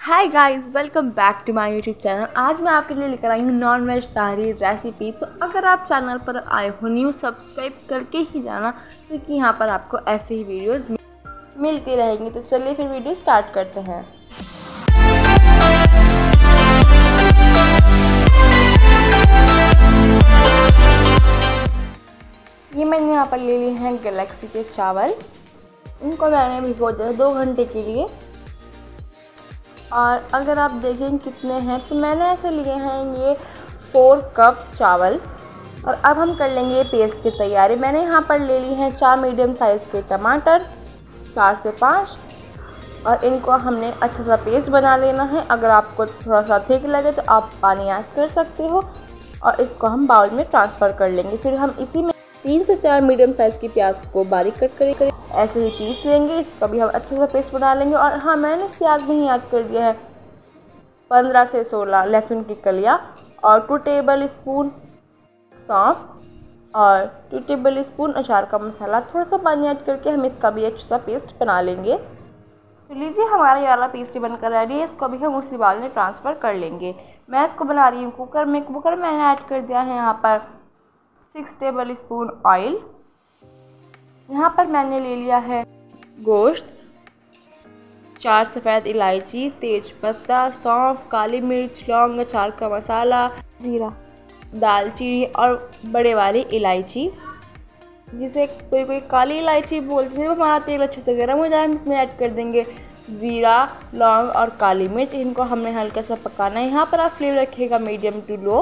Hi guys welcome back to my YouTube channel आज मैं आपके लिए लेकर आई हूँ नॉन वेज तारी रेसिपी तो अगर आप चैनल पर आए हो न्यू सब्सक्राइब करके ही जाना, क्योंकि यहाँ पर आपको ऐसे ही वीडियोस मिलती रहेंगी। तो चलिए फिर वीडियो स्टार्ट करते हैं। ये मैंने यहाँ पर ले लिए हैं गैलेक्सी के चावल। इनको मैंने भिगो दिया दो घंटे के लिए और अगर आप देखें कितने हैं तो मैंने ऐसे लिए हैं ये फोर कप चावल। और अब हम कर लेंगे पेस्ट की तैयारी। मैंने यहाँ पर ले ली हैं चार मीडियम साइज़ के टमाटर, चार से पाँच। और इनको हमने अच्छा सा पेस्ट बना लेना है। अगर आपको थोड़ा सा थिक लगे तो आप पानी ऐड कर सकते हो। और इसको हम बाउल में ट्रांसफ़र कर लेंगे। फिर हम इसी में तीन से चार मीडियम साइज़ की प्याज को बारीक कट करें। ऐसे ही पीस लेंगे, इसका भी हम अच्छे से पेस्ट बना लेंगे। और हाँ मैंने प्याज में ही ऐड कर दिया है। पंद्रह से सोलह लहसुन की कलियाँ और टू टेबल स्पून सौंफ और टू टेबल स्पून अचार का मसाला। थोड़ा सा पानी ऐड करके हम इसका भी अच्छा सा पेस्ट बना लेंगे। तो लीजिए, हमारा ये वाला पेस्ट बनकर रेडी है। इसको भी हम उसी बाल में ट्रांसफ़र कर लेंगे। मैं इसको बना रही हूँ कुकर में। कुकर मैंने ऐड कर दिया है यहाँ पर सिक्स टेबल स्पून ऑयल यहाँ पर मैंने ले लिया है गोश्त, चार सफ़ेद इलायची, तेज पत्ता, सौंफ, काली मिर्च, लौंग, अचार का मसाला, ज़ीरा दालचीनी और बड़े वाली इलायची। जिसे कोई कोई काली इलायची बोलते हैं, वो हमारा तेल अच्छे से गर्म हो जाए, हम इसमें ऐड कर देंगे ज़ीरा, लौंग और काली मिर्च। इनको हमने हल्का सा पकाना है। यहाँ पर आप फ्लेम रखिएगा मीडियम टू लो।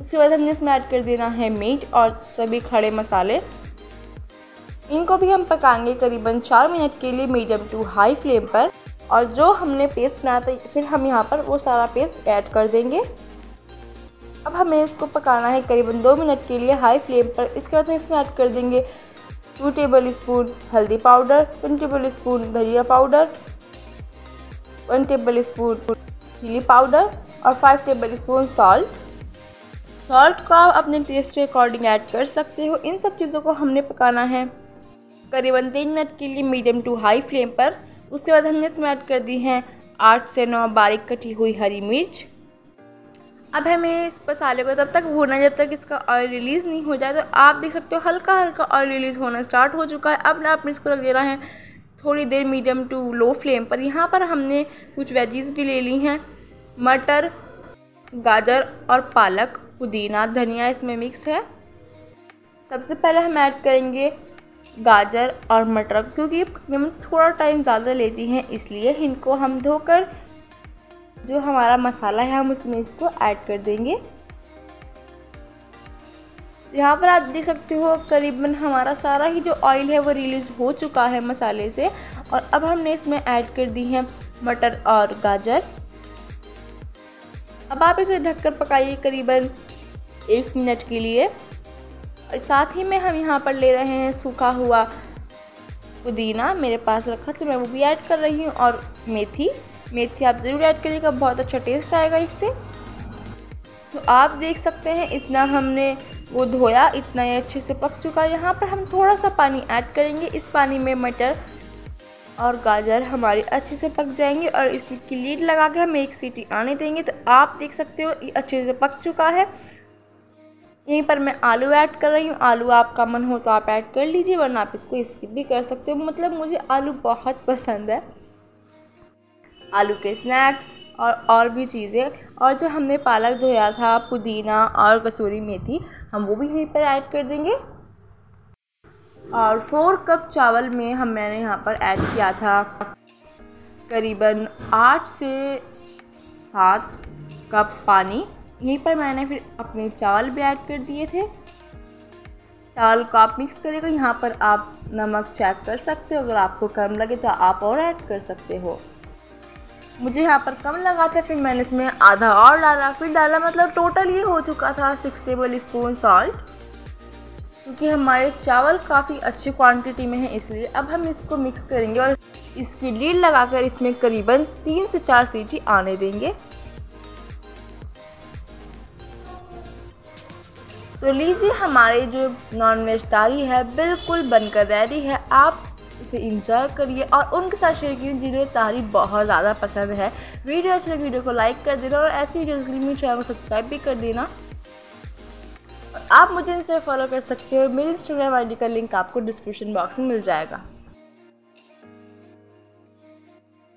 उसके बाद हमने इसमें ऐड कर देना है मीट और सभी खड़े मसाले। इनको भी हम पकाएँगे करीबन चार मिनट के लिए मीडियम टू हाई फ्लेम पर। और जो हमने पेस्ट बनाया था, फिर हम यहाँ पर वो सारा पेस्ट ऐड कर देंगे। अब हमें इसको पकाना है करीबन दो मिनट के लिए हाई फ्लेम पर। इसके बाद हम इसमें ऐड कर देंगे टू टेबल स्पून हल्दी पाउडर वन टेबल स्पून धनिया powder one tablespoon chili powder और five tablespoon salt salt को आप अपने टेस्ट के अकॉर्डिंग ऐड कर सकते हो। इन सब चीज़ों को हमने पकाना है। करीबन तीन मिनट के लिए मीडियम टू हाई फ्लेम पर, उसके बाद हमने इसमें ऐड कर दी है आठ से नौ बारीक कटी हुई हरी मिर्च। अब हमें इस मसाले को तब तक भूनना जब तक इसका ऑयल रिलीज़ नहीं हो जाए। तो आप देख सकते हो हल्का हल्का ऑयल रिलीज़ होना स्टार्ट हो चुका है। अब आप इसको रख दे देना है थोड़ी देर मीडियम टू लो फ्लेम पर। यहाँ पर हमने कुछ वेजीज भी ले ली हैं। मटर, गाजर और पालक, पुदीना, धनिया इसमें मिक्स है। सबसे पहले हम ऐड करेंगे गाजर और मटर, क्योंकि थोड़ा टाइम ज़्यादा लेती हैं, इसलिए इनको हम धोकर जो हमारा मसाला है, हम उसमें इसको ऐड कर देंगे। यहाँ पर आप देख सकते हो, करीबन हमारा सारा ही जो ऑयल है, वो रिलीज़ हो चुका है मसाले से। और अब हमने इसमें ऐड कर दी है मटर और गाजर। अब आप इसे ढककर पकाइए करीबन एक मिनट के लिए। और साथ ही में हम यहाँ पर ले रहे हैं सूखा हुआ पुदीना मेरे पास रखा तो मैं वो भी ऐड कर रही हूँ और मेथी। मेथी आप ज़रूर ऐड करिएगा, बहुत अच्छा टेस्ट आएगा इससे। तो आप देख सकते हैं इतना हमने वो धोया, इतना ही अच्छे से पक चुका है। यहाँ पर हम थोड़ा सा पानी ऐड करेंगे, इस पानी में मटर और गाजर हमारे अच्छे से पक जाएँगे और इसकी लीड लगा के हम एक सीटी आने देंगे। तो आप देख सकते हो अच्छे से पक चुका है। यहीं पर मैं आलू ऐड कर रही हूँ। आलू आपका मन हो तो आप ऐड कर लीजिए, वरना आप इसको स्किप भी कर सकते हो। मतलब मुझे आलू बहुत पसंद है। आलू के स्नैक्स और और भी चीज़ें। और जो हमने पालक धोया था, पुदीना और कसूरी मेथी, हम वो भी यहीं पर ऐड कर देंगे। और फोर कप चावल में हम, मैंने यहाँ पर ऐड किया था करीबन आठ से सात कप पानी। यहीं पर मैंने फिर अपने चावल भी ऐड कर दिए थे। चावल को आप मिक्स करेगा, यहाँ पर आप नमक चेक कर सकते हो। अगर आपको कम लगे तो आप और ऐड कर सकते हो। मुझे यहाँ पर कम लगा था, फिर मैंने इसमें आधा और डाला। फिर डाला मतलब टोटल ये हो चुका था सिक्स टेबल स्पून सॉल्ट क्योंकि हमारे चावल काफ़ी अच्छी क्वांटिटी में है, इसलिए अब हम इसको मिक्स करेंगे और इसकी लीड लगाकर इसमें करीबन तीन से चार सीटी आने देंगे। तो लीजिए हमारी जो नॉन वेज थाली है, बिल्कुल बनकर रेडी है। आप इसे इंजॉय करिए और उनके साथ शेयर कीजिए जिन्हें तारी बहुत ज़्यादा पसंद है। वीडियो अच्छी लगी, वीडियो को लाइक कर देना और ऐसी वीडियो के लिए मेरे चैनल को सब्सक्राइब भी कर देना। आप मुझे इंस्टा फॉलो कर सकते हो। मेरी इंस्टाग्राम आईडी का लिंक आपको डिस्क्रिप्शन बॉक्स में मिल जाएगा।